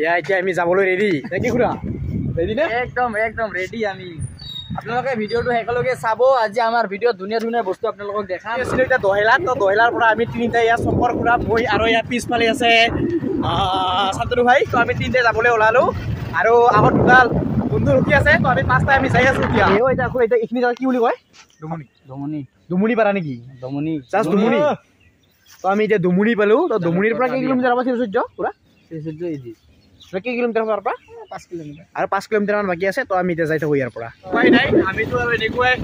এয়া এতিয়া আমি যাবলৈ ৰেডি নে কি খুৰা? ৰেডি নে? একদম একদম ৰেডি আমি। আপোনালোকে ভিডিঅ'টো একেলগে চাব। আজি আমাৰ ভিডিঅ'ত ধুনীয়া ধুনীয়া বস্তু আপোনালোকক দেখাম। আমি আছিলোঁ এতিয়া দহেলাত? তো দহেলাৰ পৰা আমি তিনিটা ইয়াত চকৰ খুৰা মই আৰু ইয়াত পিছফালে আছে চান্তনু ভাই। তো আমি তিনিটাই যাবলৈ ওলালোঁ। আৰু আগত দুডাল বন্ধু ৰখি আছে। তো আমি পাঁচটাই আমি যাই আছোঁ এতিয়া। এই এতিয়া এতিয়া এইখিনি জেগা কি বুলি কয়? দমনি। দমনি। দুমুনি পাৰা নেকি? দমনি। জাষ্ট দুমুনি। তো আমি এতিয়া দুমুনি পালোঁ। তো দুমুনিৰ পৰা কেই কিলোমিটাৰ হ'ব শ্ৰীসূৰ্য পুৰা শ্ৰীসূৰ্য কেই কিলোমিটাৰ পৰা? পাঁচ কিলোমিটাৰ। আৰু পাঁচ কিলোমিটাৰমান বাকী আছে তো আমি এতিয়া যাই থাকোঁ ইয়াৰ পৰা। উপায় নাই আমিতো আৰু এনেকুৱাই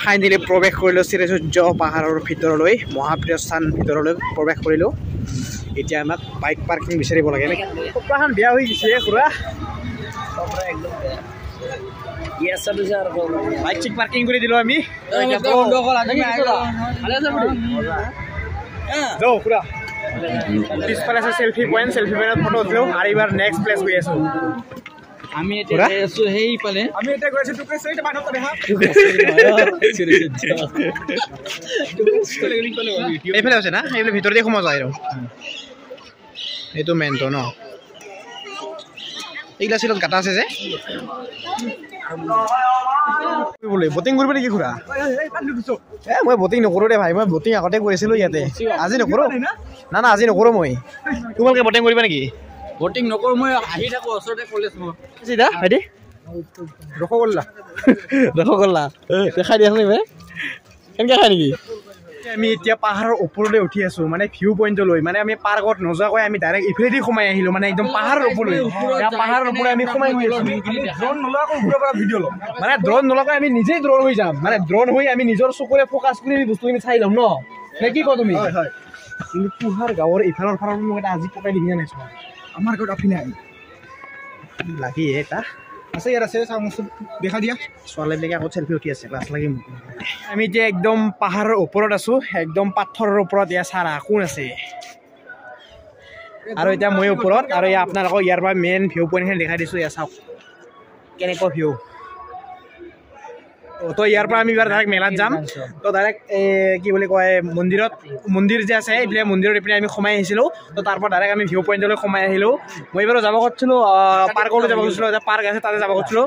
ফাইনেলি প্ৰৱেশ কৰিলোঁ শ্ৰীসূৰ্য পাহাৰৰ ভিতৰলৈ মহাপ্ৰিয় স্থান ভিতৰলৈ প্ৰৱেশ কৰিলোঁ। এতিয়া আমাক বাইক পাৰ্কিং বিচাৰিব লাগে। সপ্তাহখন বেয়া হৈ গৈছে খুৰা। একদম বেয়া। ইয়াৰ চাবি ছাৰ বাইক চিক পাৰ্কিং কৰি দিলোঁ আমি। যাওঁ পিছফালে আছে চেল্ফি পইণ্ট চেল্ফি পইণ্টত ফটো উঠিলোঁ আৰু এইবাৰ নেক্সট প্লেচ গৈ আছোঁ আমি এতিয়া? গৈ আছো সেইফালে আমি এতিয়া গৈ আছোঁ তোক কৈছোঁ এতিয়া মানুহটো দেখা এইফালে আছে না? এইফালে ভিতৰতে সোমাই যায় আৰু এইটো মেইনটো ন? এইগিলা চিলত গাটা আছে যে। বোলে বটিং কৰিব নেকি খুৰা? এ মই বটিং নকৰোঁ দে ভাই মই বটিং আগতে কৰিছিলোঁ ইয়াতে। আজি নকৰোঁ। না না আজি নকৰোঁ মই। তোমালোকে বটিং কৰিবা নেকি? ভোটিং নকৰোঁ মই আহি থাকোঁ ওচৰতে কলেজ মোৰ। চিধা ভাইটি? ৰসগোল্লা। ৰসগোল্লা। দেখাই দিয়াচোন ভাই কেনেকৈ খাই নেকি? আমি এতিয়া পাহাৰৰ ওপৰলৈ উঠি আছো মানে ভিউ পইণ্টলৈ মানে আমি পাৰ্কত নোযোৱাকৈ আমি ডাইৰেক্ট ইফালেদি সোমাই আহিলো মানে একদম পাহাৰৰ ওপৰলৈ। পাহাৰৰ ওপৰলৈ আমি সোমাই গৈ আছো। ড্ৰোন নোলোৱাকৈ ওপৰৰ পৰা ভিডিঅ' ল'ম। মানে ড্ৰোন নোলোৱাকৈ আমি নিজেই ড্ৰোন হৈ যাম। মানে ড্ৰোন হৈ আমি নিজৰ চকুৰে ফ'কাছ কৰি আমি বস্তুখিনি চাই ল'ম ন? নে কি কওঁ তুমি? কিন্তু পুহাৰ গাঁৱৰ ইফালৰ ফালৰ মোক এটা আজি পকাই দিবি নাই চোৱা আমাৰ ঘৰত আপি নাই। লাগি এটা। আছে ইয়াত আছে চাওঁ দেখা দিয়া। ছোৱালীবিলাকে আকৌ চেল্ফি উঠি আছে ক্লাছ লাগি মোক আমি এতিয়া একদম পাহাৰৰ ওপৰত আছো একদম পাথৰৰ ওপৰত এয়া চাৰা কোন আছে? আৰু এতিয়া মই ওপৰত আৰু আপোনালোকক ইয়াৰ পৰা মেইন ভিউ পইণ্টখিনি দেখাই দিছোঁ এয়া চাওক। কেনেকুৱা ভিউ তো ইয়াৰ পৰা আমি এইবাৰ ডাইৰেক্ট মেলাত যাম। তো ডাইৰেক্ট কি বুলি কয় মন্দিৰত মন্দিৰ যে আছে এইবিলাক মন্দিৰত এইপিনে আমি সোমাই আহিছিলোঁ। তো তাৰ পৰা ডাইৰেক্ট আমি ভিউ পইণ্টলৈ সোমাই আহিলোঁ। মই এইবাৰ যাব খুজিছিলোঁ পাৰ্কলৈ যাব খুজিছিলোঁ এটা পাৰ্ক আছে তাতে যাব খুজিছিলোঁ।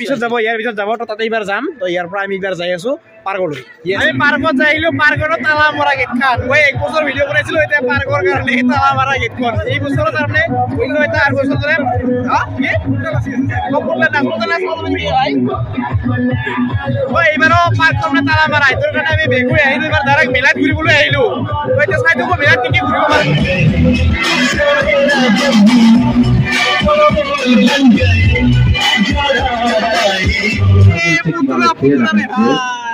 পিছত যাব ইয়াৰ পিছত যাব তো তাতে এইবাৰ যাম। তো ইয়াৰ পৰা আমি এইবাৰ যাই আছোঁ। পাৰ্কলৈ আমি পাৰ্কত আহিলোঁ পাৰ্কত তালা মৰা গেটখন মই এক বছৰ ভিডিঅ' বনাইছিলোঁ এতিয়া পাৰ্কৰ কাৰণে তালা মৰা গেটখন এই বছৰত তাৰমানে অন্য এটা আৰু বছৰ ধৰে এইবাৰো পাৰ্কখনে তালা মাৰা সেইটোৰ কাৰণে আমি বেগ হৈ আহিলোঁ, এইবাৰ ডাইৰেক্ট মেলাত ঘূৰিবলৈ আহিলোঁ। এতিয়া চাই থাকোঁ মেলাত কি কি ঘূৰিব পাৰে।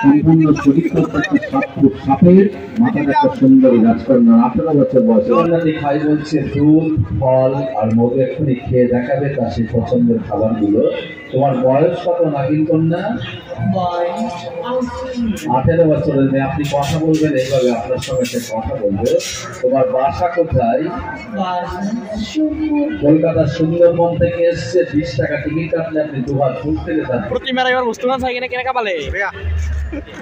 সম্পূর্ণ পরিকল্পনা সাত ফুট সাপের মাথার একটা সুন্দরী রাজকন্যা আঠারো বছর বয়স। খাই বলছে, দুধ, ফল আর মধু এক্ষুনি খেয়ে দেখাবে তার সেই পছন্দের খাবারগুলো। তোমার বয়স কত নাগিন কন্যা? আঠেরো বছরের মেয়ে আপনি কথা বলবেন এইভাবে আপনার সঙ্গে সে কথা বলবে। তোমার বাসা কোথায়? কলকাতার সুন্দরবন থেকে এসছে বিশ টাকা টিকিট কাটলে আপনি দুবার ফুল থেকে যান প্ৰতিমাৰে এইবাৰ বস্তুখন চাই কিনে কেনেকুৱা পালে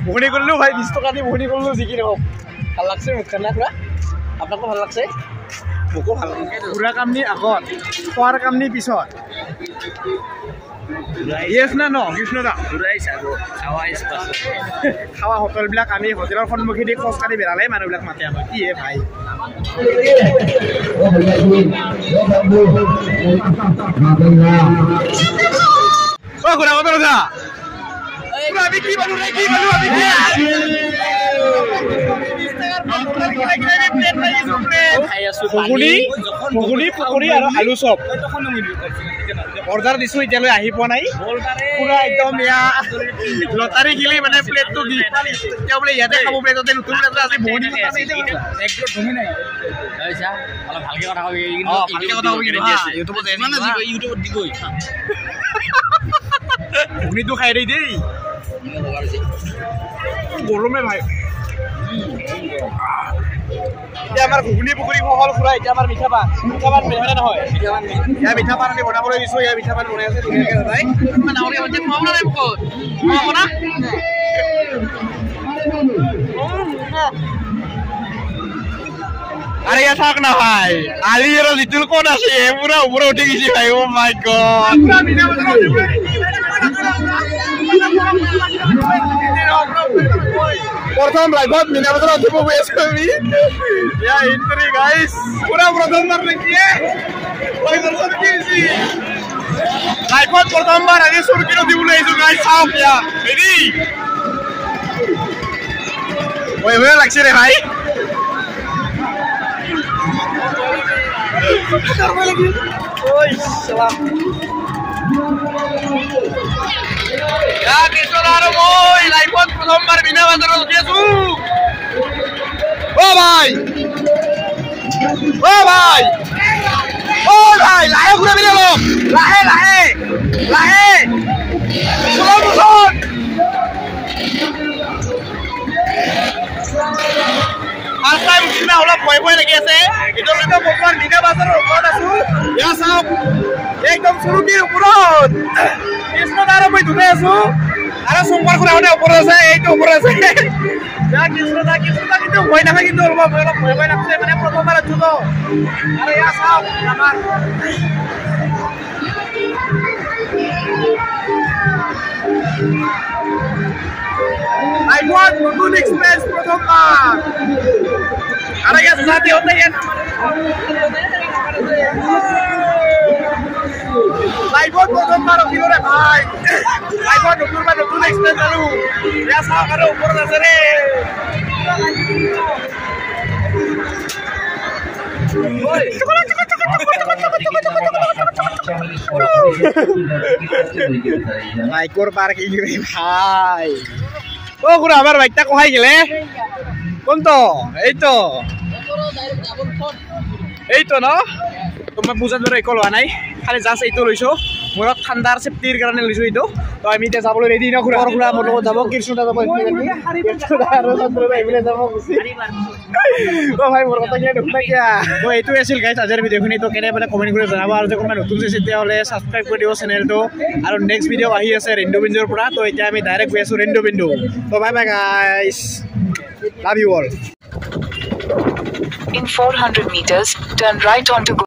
বহনি কৰিলোঁ ভাই বিছ টকা দি বহনি কৰিলোঁ যি কি নহওক ভালো লাগছে মুখখন না আপোনাকো ভালো লাগছে? মোকো ভালো লাগে। পুৰা কামনি আগত খোৱাৰ কামনি পিছত। য়েছ না ন কৃষ্ণ দা? খাৱা হোটেলবিলাক আমি হোটেলৰ সন্মুখেদি খোজকাঢ়ি বেৰালে মানুহবিলাক মাতে আমাক কি হে ভাই? অ ঘূৰা কথা? ৰখা আমি কি পালো ৰে কি পালো আমি কি ঘুগুনি ঘুগুনি পকৰি আৰু আলু চপ। অৰ্ডাৰ দিছো এতিয়ালৈ আহি পোৱা নাই। পুৰা একদম এয়া লটাৰী খেলি মানে প্লেটটো এতিয়া বোলে ইয়াতে খাব প্লেটতে নতুন প্লেটত আজি বহুত দিন আছে অলপ ভালকে কথা কবি অ, ভালকে কথা কবি। কিন্তু, হা, ইউটিউবত এনে ইমান দিবা। ইউটিউবত দিবই। ঘুগুনিটো খাই দেই দেই। গৰমে ভাই। এতিয়া আমাৰ ঘুগুনি পুখুৰী সকল ফুৰা এতিয়া আমাৰ মিঠা পান মিঠা পান হয়নে নহয়? ইয়াৰ মিঠা পান আমি বনাবলৈ দিছোঁ ইয়াৰ মিঠা পান বনাই আছে? আরে থাক না ভাই আলি এর লিটল কোন আছে পুরো উপরে উঠে গেছি ভাই ও my God Pertama ya, lah, God, ini apa tuh? Tipe WS. Ya, intri guys. Pura pertama bar lagi ya. Lagi terus sih. Like God pertama ini suruh kita tipe lagi tuh guys. Sao ya, ready? Woi, woi, lagi sih deh, Ya, kisah lalu, woi. প্ৰথমবাৰ বিনা বাজাৰত উঠি আছো অ ভাই অ ভাই অ ভাই লাহে ঘূৰাবি অলপ লাহে লাহে লাহে চলক চলক ফাৰ্ষ্ট টাইম উঠি না অলপ ভয় ভয় লাগি আছে এইটো কিন্তু বৰ্তমান বিনা বাজাৰৰ ওপৰত আছো এয়া চাওক একদম চুৰুকিৰ ওপৰত কৃষ্ণ আৰু মই ধুমাই আছো আৰু সোমবাৰ খুৰাহঁতে ওপৰত আছে এইটো ওপৰত আছে এয়া কৃষ্ণ দা কৃষ্ণ দা কিন্তু ভয় নাখায় কিন্তু অলপ অলপ ভয় ভয় লাগছে মানে প্ৰথমবাৰ আছো তো আৰু এয়া চাওক আমাৰ লাইফত নতুন এক্সপিৰিয়েঞ্চ প্ৰথমবাৰ আৰু ইয়াত যাতে হতে ইয়াত লাইফত প্ৰথমবাৰ উঠিবৰে ভাই লাইফত নতুনবাৰ নতুন এক্সপিৰিয়েঞ্চ আৰু এয়া চাওক আৰু ওপৰত আছে ৰে বাইকৰ পাৰ্কিং ৰে ভাই অ খুৰা আমাৰ বাইকটা কহাই গেলে কোনটো এইটো এইটো ন তো মই পূজাত বাৰু একো লোৱা নাই খালি জাষ্ট এইটো লৈছোঁ। মূৰত ঠাণ্ডাৰ চেফটিৰ কাৰণে লৈছোঁ এইটো। তো আমি এতিয়া যাবলৈ ৰেডি ন খুৰা? খুৰা মোৰ লগত যাব কৃষ্ণদা যাব অ ভাই মোৰ কথা কিয় নুশুনা কিয়া তো এইটোৱে আছিল গাইছ আজিৰ ভিডিঅ'খিনি। তো কেনে পালে কমেণ্ট কৰি জনাব। আৰু যে কোনোবা নতুন চাইছে তেতিয়াহ'লে ছাবস্ক্ৰাইব কৰি দিব চেনেলটো আৰু নেক্সট ভিডিঅ' আহি আছে ৰেণ্ডু বিঞ্জুৰ পৰা। তো এতিয়া আমি ডাইৰেক্ট গৈ আছোঁ ৰেণ্ডু বিন্দু। তো bye bye guys love you all In 400 meters, turn right onto